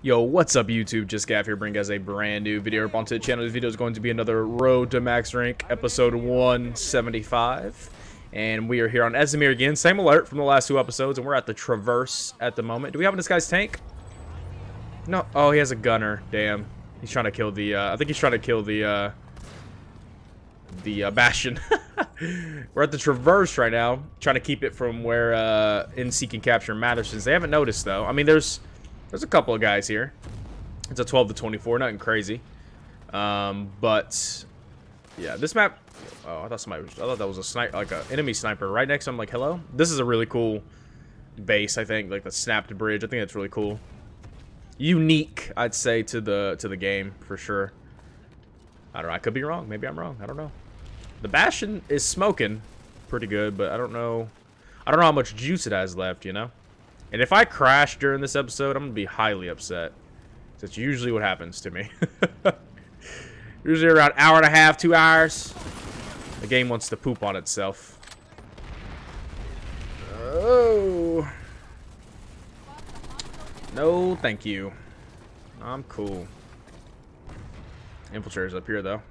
Yo, what's up YouTube? Just Gav here bringing guys a brand new video up onto the channel. This video is going to be another Road to Max Rank episode 175. And we are here on Esamir again. Same alert from the last two episodes, and we're at the Traverse at the moment. Do we have this guy's tank? No. Oh, he has a gunner. Damn. He's trying to kill the, uh, I think he's trying to kill the, uh, the uh, Bastion. we're at the Traverse right now, trying to keep it from where uh, NC can capture Mattherson's. They haven't noticed, though. I mean, there's there's a couple of guys here. It's a 12 to 24, nothing crazy. Um, but yeah, this map. Oh, I thought somebody. Was, I thought that was a sniper, like an enemy sniper, right next to him. Like, hello. This is a really cool base. I think, like the snapped bridge. I think that's really cool. Unique, I'd say, to the to the game for sure. I don't know. I could be wrong. Maybe I'm wrong. I don't know. The Bastion is smoking pretty good, but I don't know. I don't know how much juice it has left. You know. And if I crash during this episode, I'm going to be highly upset. That's usually what happens to me. usually around hour and a half, two hours. The game wants to poop on itself. Oh. No, thank you. I'm cool. Infiltrator's up here, though.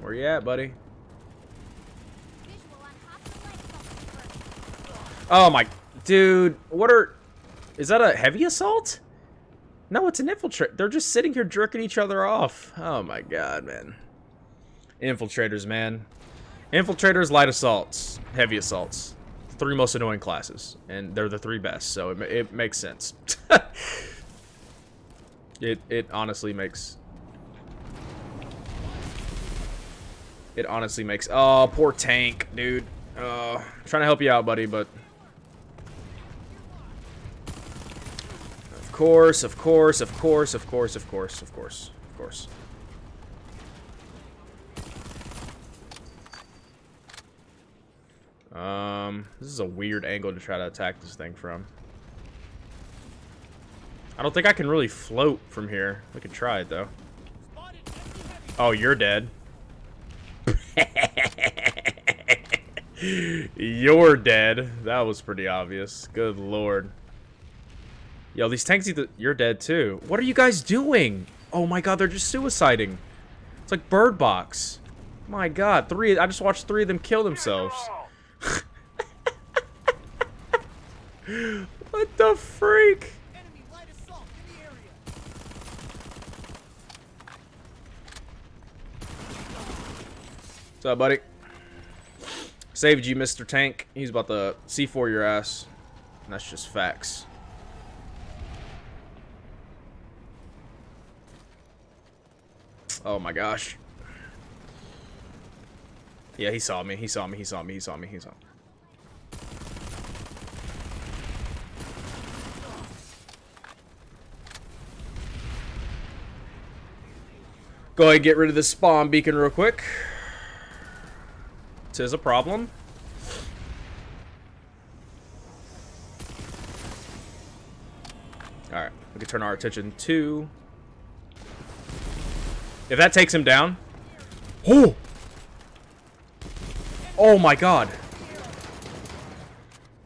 Where you at, buddy? Oh my, dude, what are, is that a heavy assault? No, it's an infiltrate. They're just sitting here jerking each other off. Oh my god, man. Infiltrators, man. Infiltrators, light assaults, heavy assaults. Three most annoying classes, and they're the three best, so it, it makes sense. it, it honestly makes... It honestly makes... Oh, poor tank, dude. Uh, trying to help you out, buddy, but course, of course, of course, of course, of course, of course, of course. Um, this is a weird angle to try to attack this thing from. I don't think I can really float from here. We could try it, though. Oh, you're dead. you're dead. That was pretty obvious. Good lord. Yo, these tanks either... You're dead, too. What are you guys doing? Oh, my God. They're just suiciding. It's like Bird Box. My God. Three... I just watched three of them kill themselves. what the freak? What's up, buddy? Saved you, Mr. Tank. He's about to C4 your ass. And that's just facts. Oh my gosh. Yeah, he saw me. He saw me. He saw me. He saw me. He saw me. Go ahead and get rid of this spawn beacon real quick. Tis a problem. Alright, we can turn our attention to if that takes him down. Oh! Oh my god.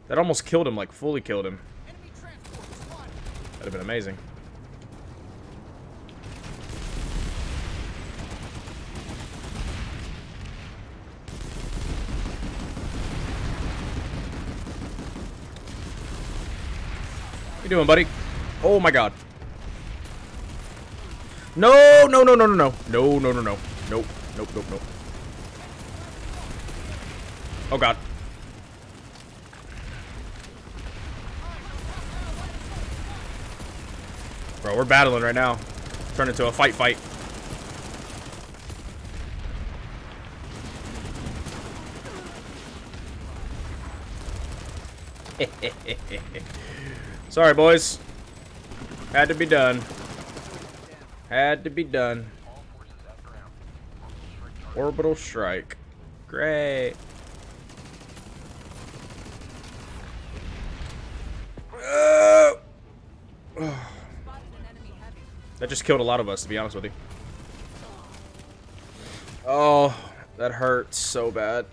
That almost killed him, like fully killed him. That'd have been amazing. You doing, buddy? Oh my god. No, no, no, no, no, no. No, no, no, no. Nope. Nope, nope, nope. Oh, God. Bro, we're battling right now. Turn into a fight fight. Sorry, boys. Had to be done. Had to be done. Orbital strike. Great. that just killed a lot of us, to be honest with you. Oh, that hurts so bad.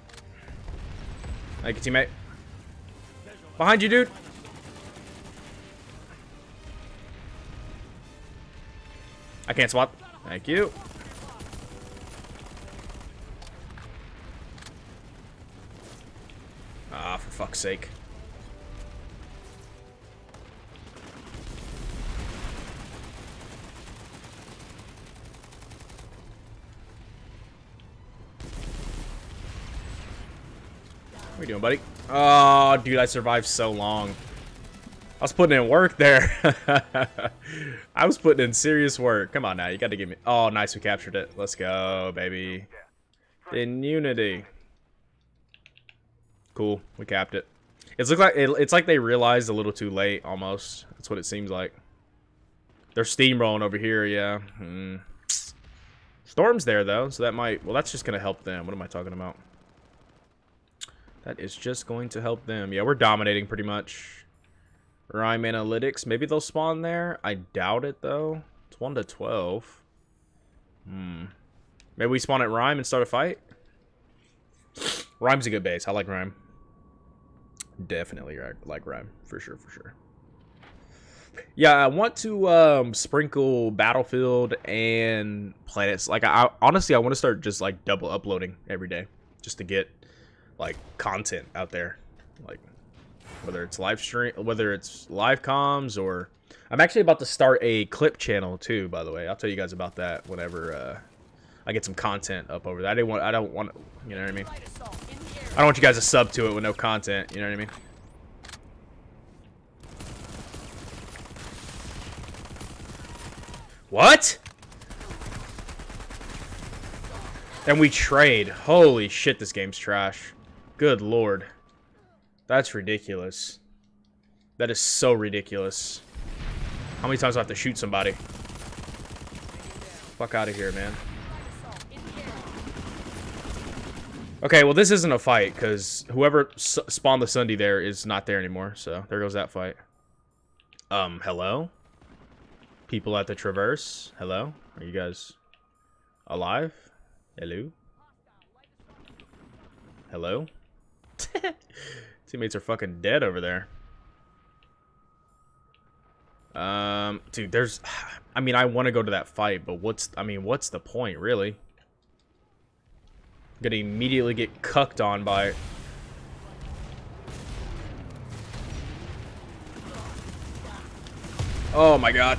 Thank you, teammate. Behind you, dude. I can't swap. Thank you. Ah, for fuck's sake. What are you doing, buddy? Oh, dude, I survived so long. I was putting in work there. I was putting in serious work. Come on now, you got to give me... Oh, nice, we captured it. Let's go, baby. In Unity. Cool, we capped it. It's look like it, it's like they realized a little too late, almost. That's what it seems like. They're steamrolling over here, yeah. Hmm. Storm's there though, so that might. Well, that's just gonna help them. What am I talking about? That is just going to help them. Yeah, we're dominating pretty much. Rime Analytics. Maybe they'll spawn there. I doubt it, though. It's 1 to 12. Hmm. Maybe we spawn at Rime and start a fight? Rime's a good base. I like Rime. Definitely like Rime. For sure, for sure. Yeah, I want to um, sprinkle Battlefield and planets. Like, I honestly, I want to start just, like, double uploading every day. Just to get like content out there, like whether it's live stream, whether it's live comms or I'm actually about to start a clip channel too. By the way, I'll tell you guys about that whenever uh, I get some content up over there. I didn't want, I don't want, you know what I mean. I don't want you guys to sub to it with no content. You know what I mean. What? Then we trade. Holy shit, this game's trash. Good lord. That's ridiculous. That is so ridiculous. How many times do I have to shoot somebody? Fuck out of here, man. Okay, well this isn't a fight, because whoever spawned the Sundy there is not there anymore, so there goes that fight. Um, hello? People at the Traverse? Hello? Are you guys alive? Hello? Hello? Teammates are fucking dead over there. Um, dude, there's... I mean, I want to go to that fight, but what's... I mean, what's the point, really? gonna immediately get cucked on by... Oh my god.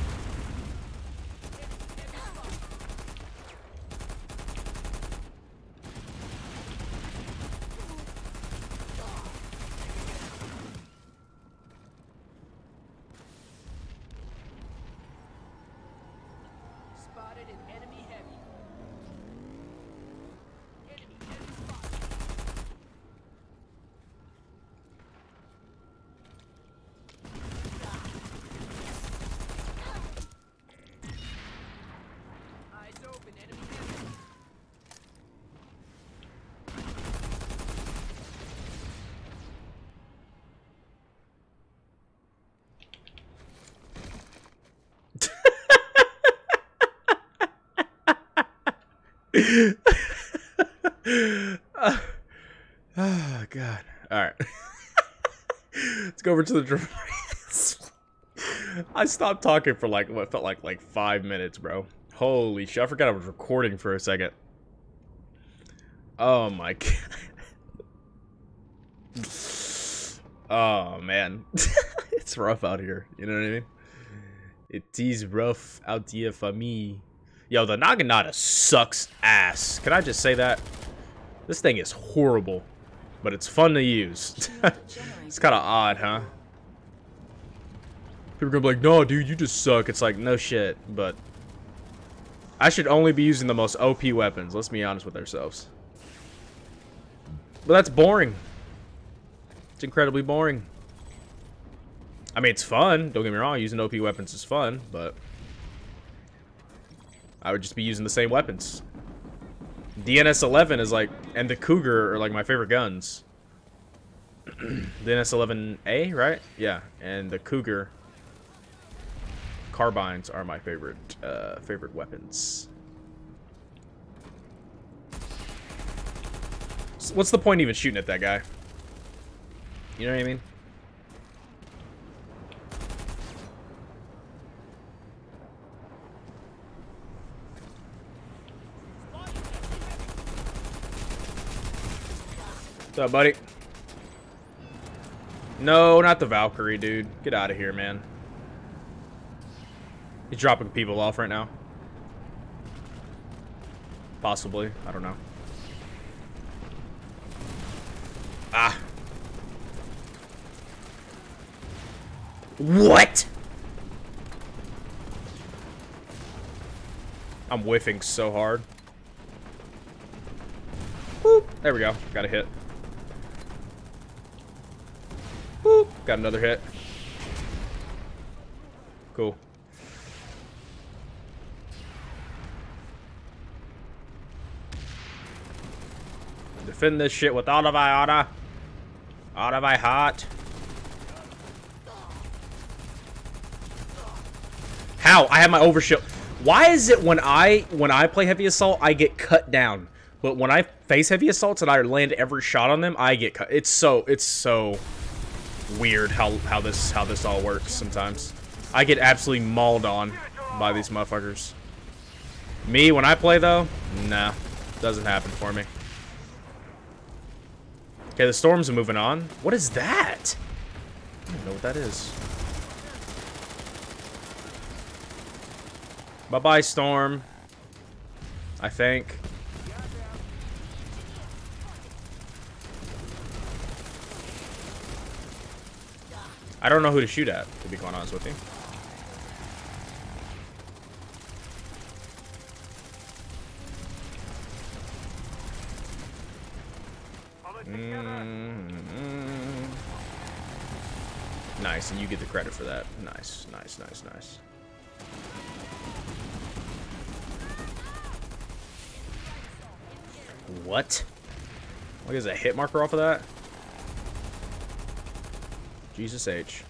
Oh, God. All right. Let's go over to the drum. I stopped talking for like what felt like like five minutes, bro. Holy shit! I forgot I was recording for a second. Oh my god. oh man, it's rough out here. You know what I mean? It is rough out here for me. Yo, the Naginata sucks ass. Can I just say that? This thing is horrible, but it's fun to use. it's kind of odd, huh? People are gonna be like, no, dude, you just suck. It's like, no shit, but I should only be using the most OP weapons. Let's be honest with ourselves. But that's boring. It's incredibly boring. I mean, it's fun. Don't get me wrong. Using OP weapons is fun, but... I would just be using the same weapons. The NS-11 is like, and the Cougar are like my favorite guns. the NS-11A, right? Yeah, and the Cougar carbines are my favorite, uh, favorite weapons. So what's the point even shooting at that guy? You know what I mean? What's up, buddy? No, not the Valkyrie, dude. Get out of here, man. He's dropping people off right now. Possibly. I don't know. Ah. What? I'm whiffing so hard. Boop. There we go. Got a hit. Got another hit. Cool. Defend this shit with all of my honor. All of my heart. How? I have my overshield. Why is it when I when I play heavy assault, I get cut down, but when I face heavy assaults and I land every shot on them, I get cut. It's so it's so weird how how this how this all works sometimes. I get absolutely mauled on by these motherfuckers. Me when I play though, nah, doesn't happen for me. Okay, the storms are moving on. What is that? I don't know what that is. Bye-bye, Storm. I think. I don't know who to shoot at, to be quite honest with you. Mm -hmm. Nice, and you get the credit for that. Nice, nice, nice, nice. What? What is a hit marker off of that? Jesus H.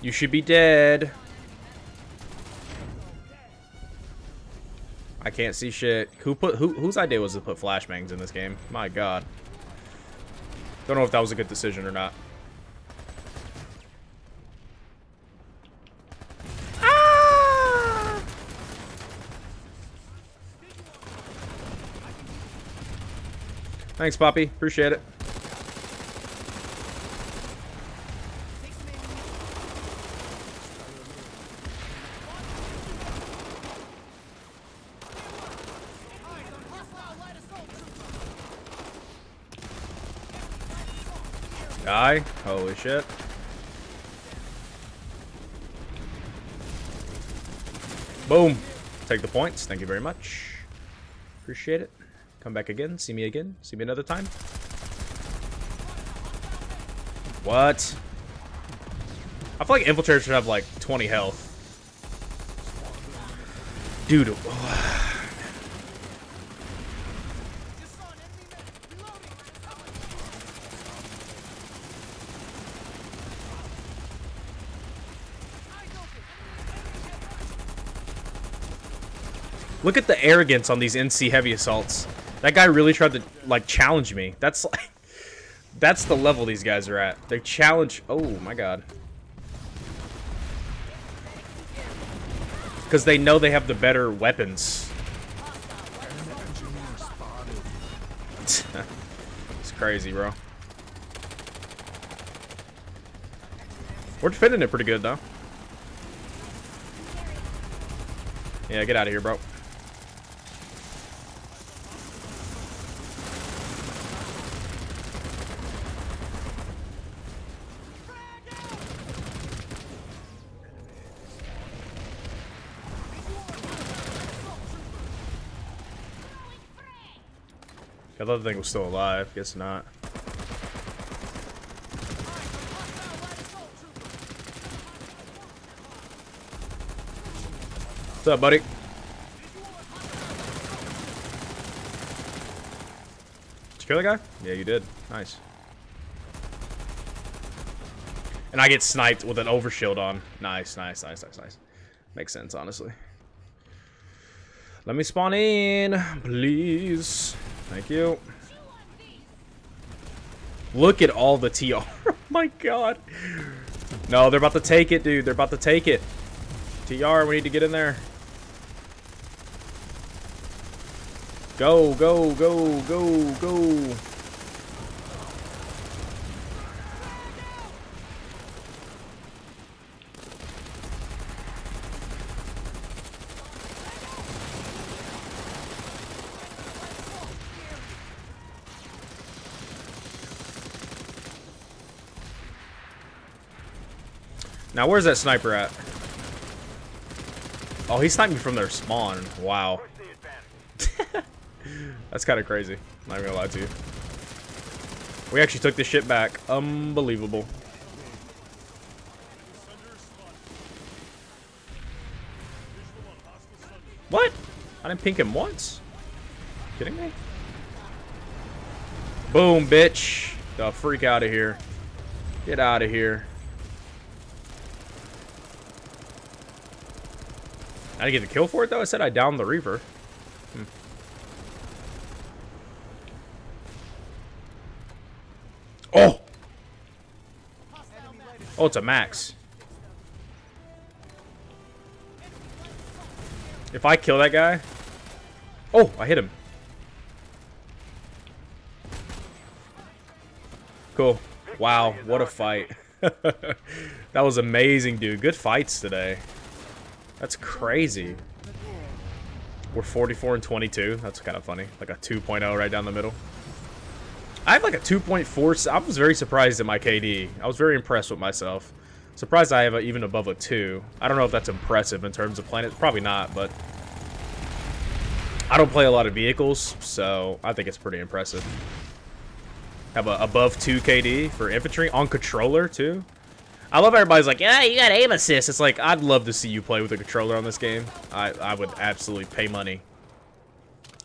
You should be dead. I can't see shit. Who put who whose idea was to put flashbangs in this game? My god. Don't know if that was a good decision or not. Thanks, Poppy. Appreciate it. Die. Holy shit. Boom. Take the points. Thank you very much. Appreciate it. Come back again. See me again. See me another time. What? I feel like Infiltrator should have like 20 health. Dude. Look at the arrogance on these NC heavy assaults. That guy really tried to, like, challenge me. That's like... That's the level these guys are at. They challenge... Oh, my god. Because they know they have the better weapons. it's crazy, bro. We're defending it pretty good, though. Yeah, get out of here, bro. The thing was still alive. Guess not. What's up, buddy? Did you kill that guy? Yeah, you did. Nice. And I get sniped with an overshield on. Nice, nice, nice, nice, nice. Makes sense, honestly. Let me spawn in, please. Thank you. Look at all the TR. oh my god. No, they're about to take it, dude. They're about to take it. TR, we need to get in there. Go, go, go, go, go. Now, where's that sniper at? Oh, he sniped me from their spawn. Wow. That's kind of crazy. Not even gonna lie to you. We actually took this shit back. Unbelievable. What? I didn't pink him once? Kidding me? Boom, bitch. The freak out of here. Get out of here. I didn't get the kill for it, though. I said I downed the Reaper. Hmm. Oh! Oh, it's a max. If I kill that guy... Oh, I hit him. Cool. Wow, what a fight. that was amazing, dude. Good fights today. That's crazy. We're 44 and 22. That's kind of funny. Like a 2.0 right down the middle. I have like a 2.4. I was very surprised at my KD. I was very impressed with myself. Surprised I have a, even above a 2. I don't know if that's impressive in terms of playing Probably not, but... I don't play a lot of vehicles, so I think it's pretty impressive. Have a above 2 KD for infantry on controller, too. I love everybody's like, yeah, you got aim assist. It's like, I'd love to see you play with a controller on this game. I, I would absolutely pay money.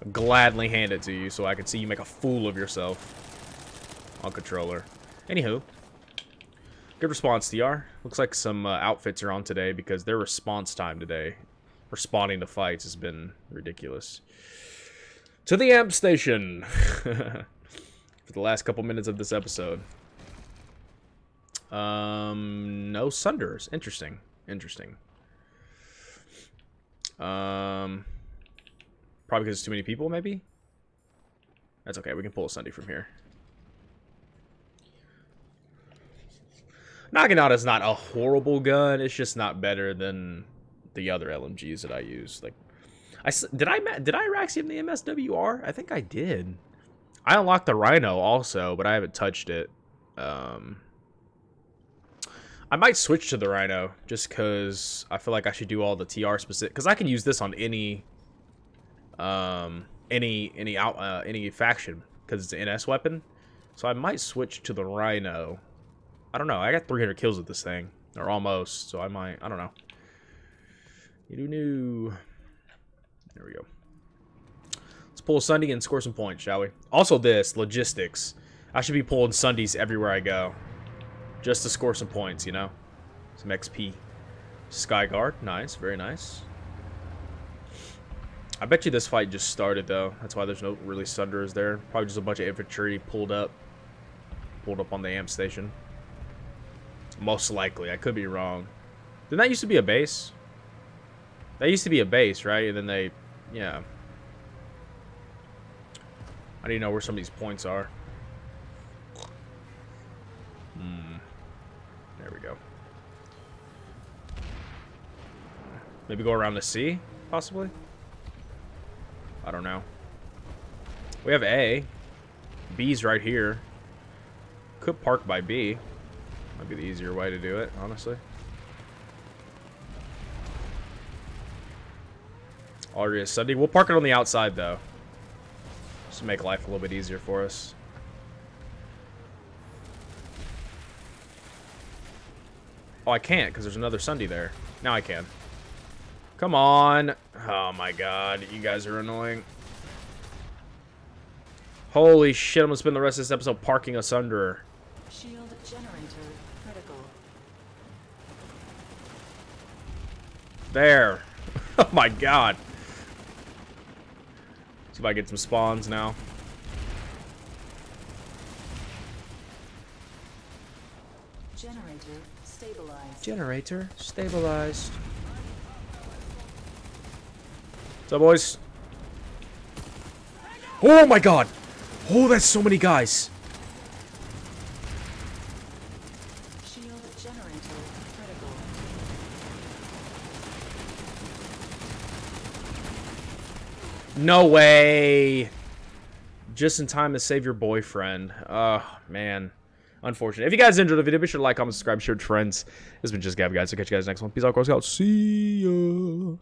I'd gladly hand it to you so I could see you make a fool of yourself on controller. Anywho, good response, TR. Looks like some uh, outfits are on today because their response time today, responding to fights, has been ridiculous. To the amp station for the last couple minutes of this episode. Um, no Sunders. Interesting. Interesting. Um, probably because it's too many people, maybe? That's okay. We can pull a Sundy from here. Naginata is not a horrible gun. It's just not better than the other LMGs that I use. Like, I did I did auraxium the MSWR? I think I did. I unlocked the Rhino also, but I haven't touched it. Um, I might switch to the Rhino just because I feel like I should do all the TR specific because I can use this on any um any any out uh, any faction because it's an NS weapon. So I might switch to the Rhino. I don't know. I got 300 kills with this thing or almost, so I might. I don't know. You do new. There we go. Let's pull Sundy and score some points, shall we? Also, this logistics. I should be pulling Sundies everywhere I go. Just to score some points, you know? Some XP. Skyguard, nice, very nice. I bet you this fight just started, though. That's why there's no really Sunderers there. Probably just a bunch of infantry pulled up. Pulled up on the amp station. Most likely. I could be wrong. Didn't that used to be a base? That used to be a base, right? And then they... Yeah. I need to know where some of these points are. There we go. Maybe go around the sea, possibly? I don't know. We have A. B's right here. Could park by B. Might be the easier way to do it, honestly. Already is Sundy. We'll park it on the outside, though. Just to make life a little bit easier for us. Oh, I can't because there's another Sundy there. Now I can. Come on. Oh my god, you guys are annoying. Holy shit, I'm gonna spend the rest of this episode parking a Sunderer. Shield generator critical. There. oh my god. See if I get some spawns now. Generator stabilized. Generator stabilized. What's up, boys? Oh my god! Oh, that's so many guys. Shield generator critical. No way. Just in time to save your boyfriend. Oh, man. Unfortunate. If you guys enjoyed the video, be sure to like, comment, subscribe, share with friends. This has been Just Gav, guys. I'll catch you guys next one. Peace out, Girl Scouts. See ya.